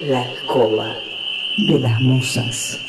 la escoba de las musas.